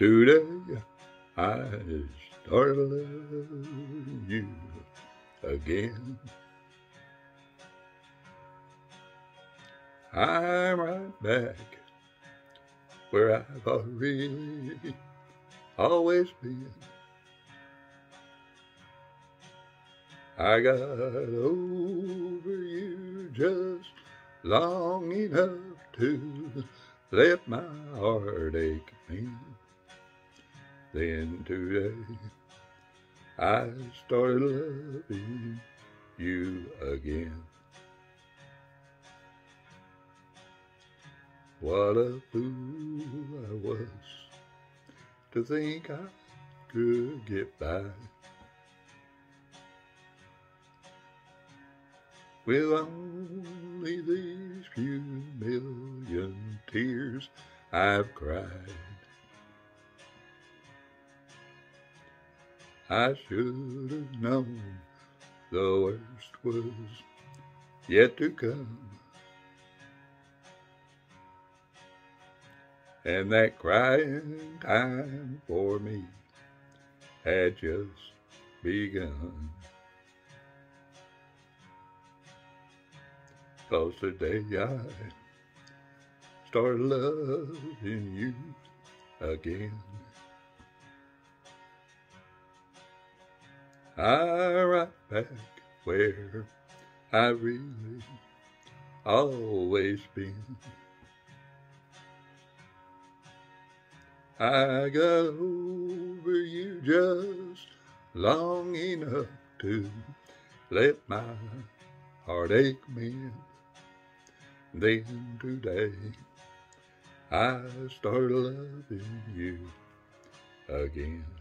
Today I started loving you again. I'm right back where I've already always been. I got over you just long enough to let my heart ache in. Then today I started loving you again. What a fool I was to think I could get by with only these few million tears I've cried. I should have known the worst was yet to come. And that crying time for me had just begun. Cause today I started loving you again. I right back where I really always been. I got over you just long enough to let my heartache mend. Then today I started loving you again.